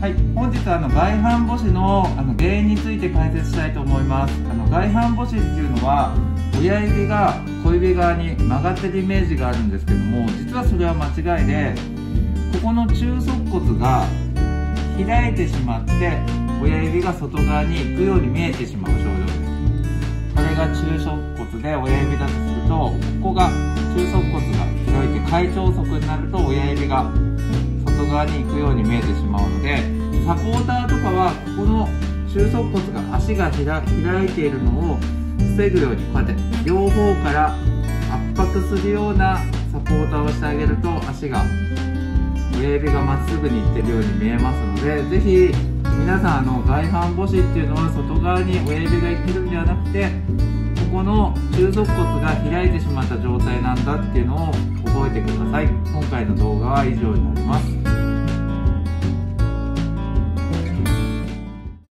はい、本日はあの外反母趾のあの原因について解説したいと思います。あの外反母趾っていうのは親指が小指側に曲がってるイメージがあるんですけども実はそれは間違いでここの中足骨が開いてしまって親指が外側に行くように見えてしまう症状です。これが中足骨で親指だとするとここが中足骨が開いて開腸足になると親指が外側に行くように見えてしまうのでサポーターとかはここの中足骨が足が開いているのを防ぐようにこうやって両方から圧迫するようなサポーターをしてあげると足が親指がまっすぐにいってるように見えますので是非皆さんあの外反母趾っていうのは外側に親指がいってるんではなくてここの中足骨が開いてしまった状態なんだっていうのを覚えてください。今回の動画は以上になります。